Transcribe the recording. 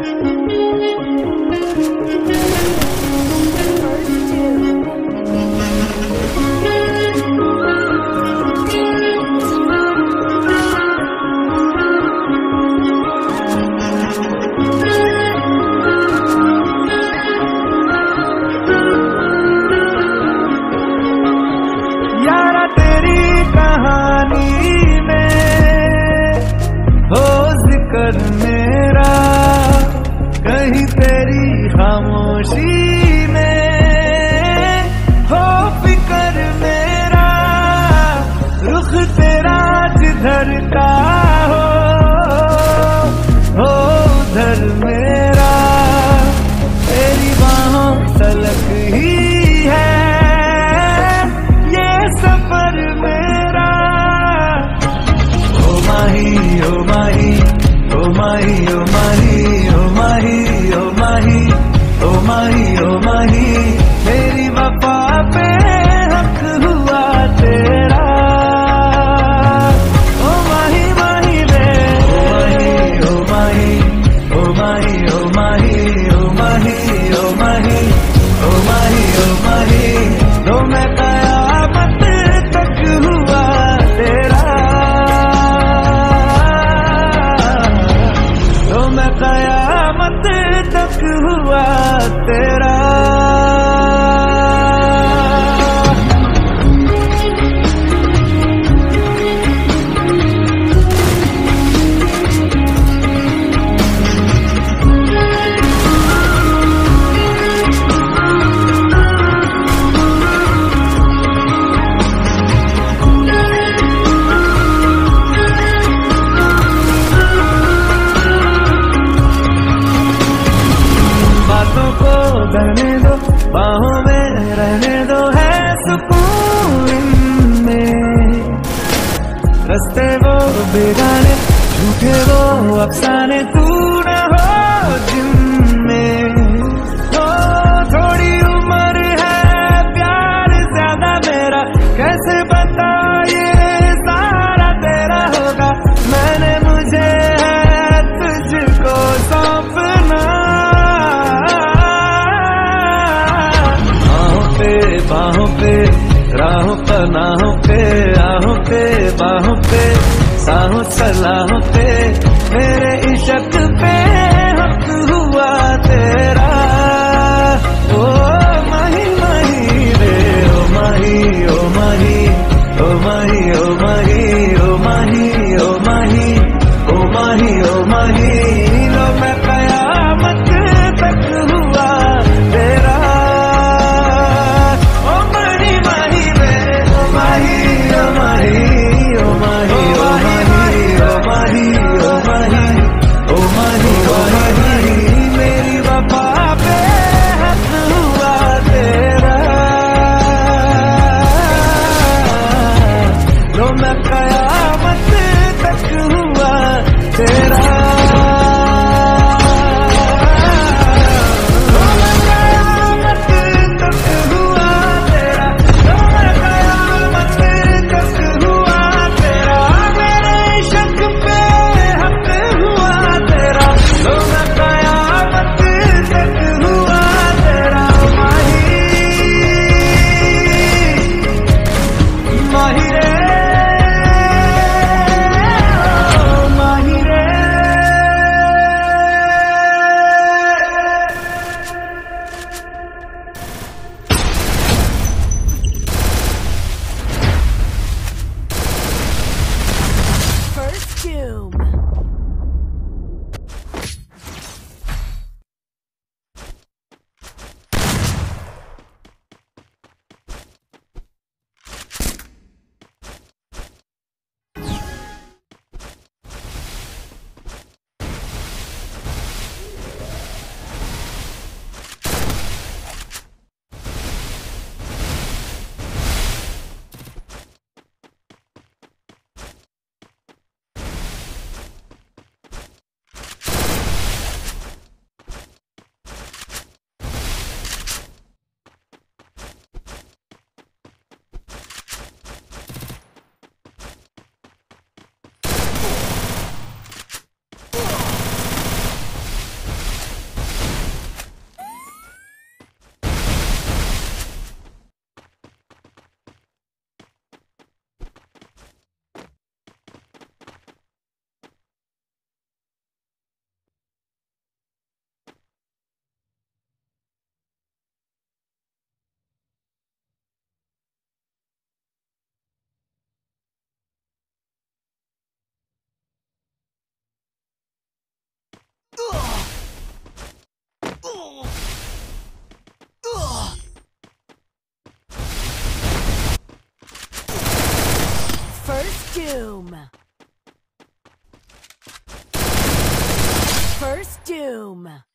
Thank you. खामोशी में। हो फिकर मेरा रुख तेरा जिधर का रस्ते वो बेगाने, झूठे वो अफसाने तू न हो जिनमें ओ थोड़ी उम्र है, प्यार ज़्यादा मेरा, कैसे बताए सारा तेरा होगा? मैंने मुझे है तुझको सौंपना। बाहों पे बाहों पे राहों पनाहों पे, आहों पे, बाहों पे, साहों, सलाहों पे, मेरे इशक पे हक हुआ तेरा। ओ माही माही रे, ओ माही ओ माही ओ माही ओ माही Doom! First Doom. First Doom.